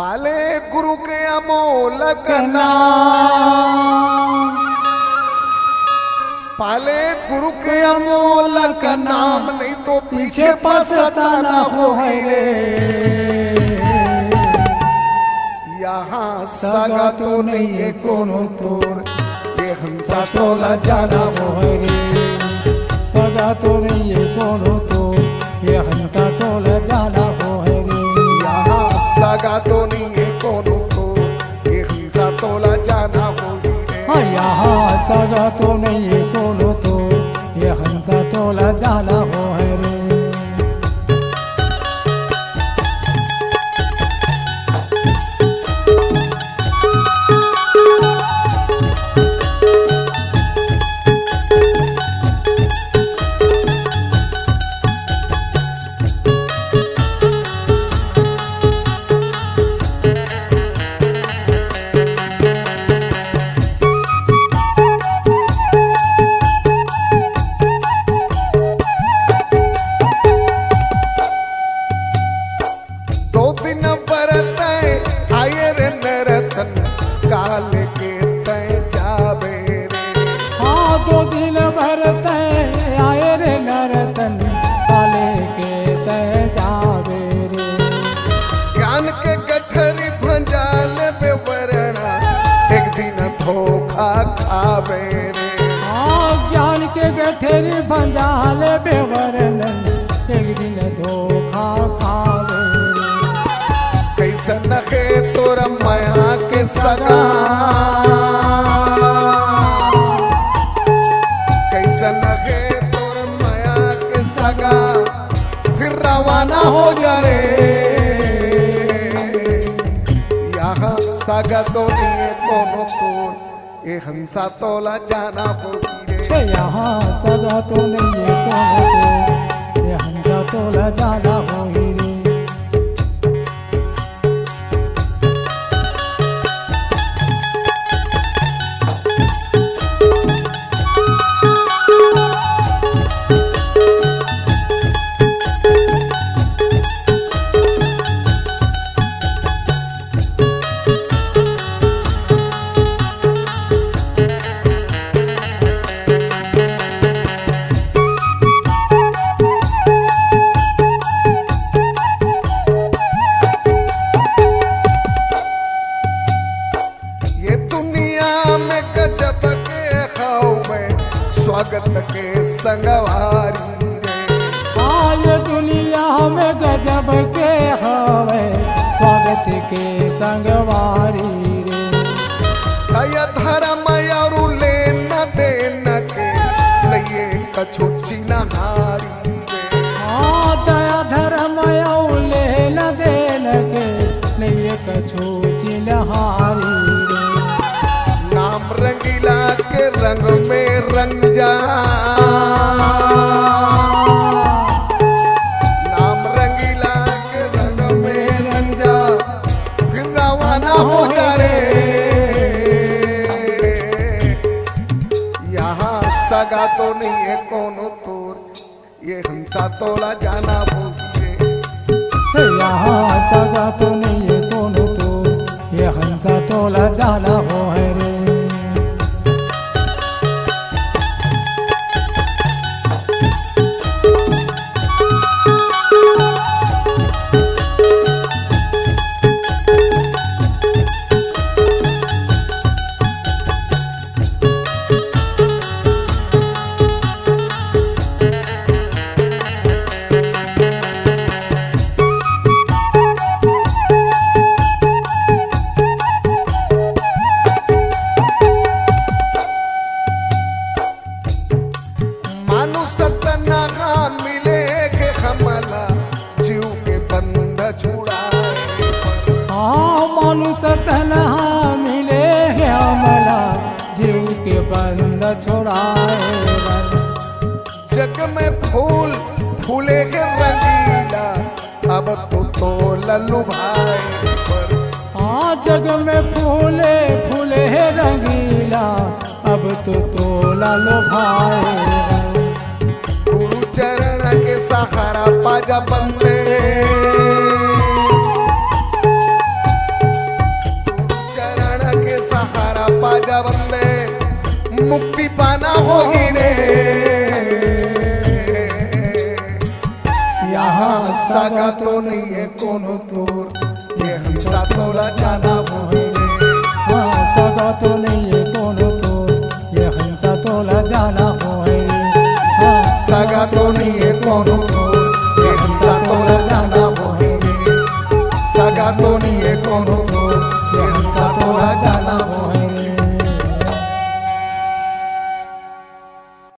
पाले गुरु के अमोलक नाम पाले गुरु के अमोलक नाम नहीं तो पीछे पछताना हो है रे। यहाँ सगा तो नहीं है कोनो तोर, ये हंसा तोला जाना है रे। सगा तो नहीं ये कोनो तो ये हंसा तो ल जाना हो है यहाँ तो नहीं कोनो को ये सा तोला जाना हो रे यहाँ सगा तो नहीं कोनो तो ये हंसा तोला जाना हो दो दिन बरत आए रे नरतन काल के तय जावे रे। हाँ दो दिन भरते आए रे नरतन काले के तय जावे रे। ज्ञान के गठरी भंजाल बेवरणा एक दिन धोखा खावे रे। हाँ ज्ञान के गठेरी भंजाल बेवरन एक दिन धोखा रे कैसन है तोर माया के सगा। कैसन है तोर माया के सगा। फिर रवाना हो जा रे। यहाँ सगा तो नहीं कोनो तोर ये हंसा तोला जाना होगी रे। यहाँ सगा तो नहीं कोनो तो ये हंसा तो ल जाना हो दुनिया में गजब के खाओ में, स्वागत के संगवारी रे। दुनिया में गजब के हवे स्वागत के संगवारी रंग में रंग जा नाम रंगीला के रंग में रंग जा फिर हो जा रे यहाँ सगा तो नहीं है कोनो तोर ये हंसा तोला जाना भूलिए मानु सतना मिले के हमला जीव के बंध छुड़ाए हाँ मनुष्य तनहा मिले हमला जीव के बंद छोड़ाए जग में फूल फूले के रंगीला अब तो तो लल्लू भाई पर हाँ जग में फूले फूले रंगीला अब तो तोला लो भाई चरण के सहारा पाजा बंदे। चरण के सहारा पाजा बंदे। मुक्ति पाना होगी रे। यहाँ सगा तो नहीं है कोनो तोर ये हमसा तोला जाना होगी रे। हाँ सगा तो सगा तो नहीं है कोनो तोर ये